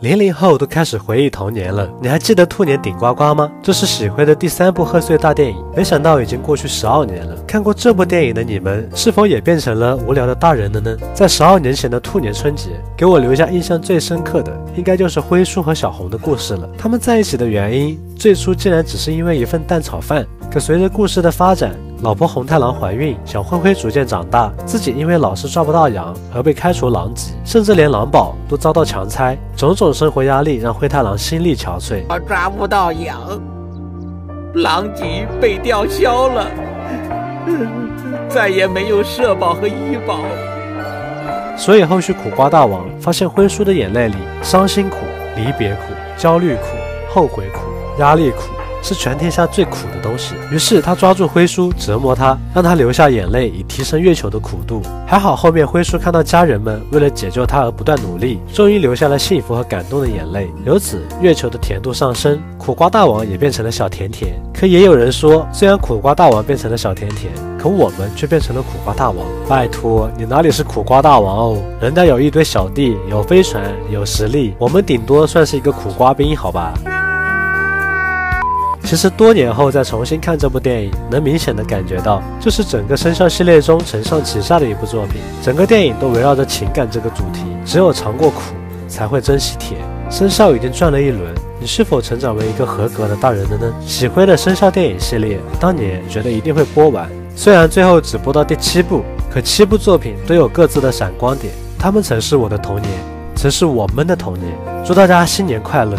零零后都开始回忆童年了，你还记得兔年顶呱呱吗？这是喜辉的第三部贺岁大电影，没想到已经过去十二年了。看过这部电影的你们，是否也变成了无聊的大人了呢？在十二年前的兔年春节，给我留下印象最深刻的，应该就是灰叔和小红的故事了。他们在一起的原因，最初竟然只是因为一份蛋炒饭，可随着故事的发展，老婆红太狼怀孕，小灰灰逐渐长大，自己因为老是抓不到羊而被开除狼籍，甚至连狼堡都遭到强拆，种种生活压力让灰太狼心力憔悴。我抓不到羊，狼籍被吊销了，再也没有社保和医保。所以后续苦瓜大王发现灰叔的眼泪里，伤心苦、离别苦、焦虑苦、后悔苦、压力苦。是全天下最苦的东西。于是他抓住灰叔，折磨他，让他流下眼泪，以提升月球的苦度。还好后面灰叔看到家人们为了解救他而不断努力，终于流下了幸福和感动的眼泪。由此月球的甜度上升，苦瓜大王也变成了小甜甜。可也有人说，虽然苦瓜大王变成了小甜甜，可我们却变成了苦瓜大王。拜托，你哪里是苦瓜大王哦？人家有一堆小弟，有飞船，有实力，我们顶多算是一个苦瓜兵，好吧？其实多年后再重新看这部电影，能明显的感觉到，这是整个生肖系列中承上启下的一部作品。整个电影都围绕着情感这个主题，只有尝过苦，才会珍惜甜。生肖已经转了一轮，你是否成长为一个合格的大人了呢？喜欢的生肖电影系列，当年觉得一定会播完，虽然最后只播到第七部，可七部作品都有各自的闪光点，他们曾是我的童年，曾是我们的童年。祝大家新年快乐！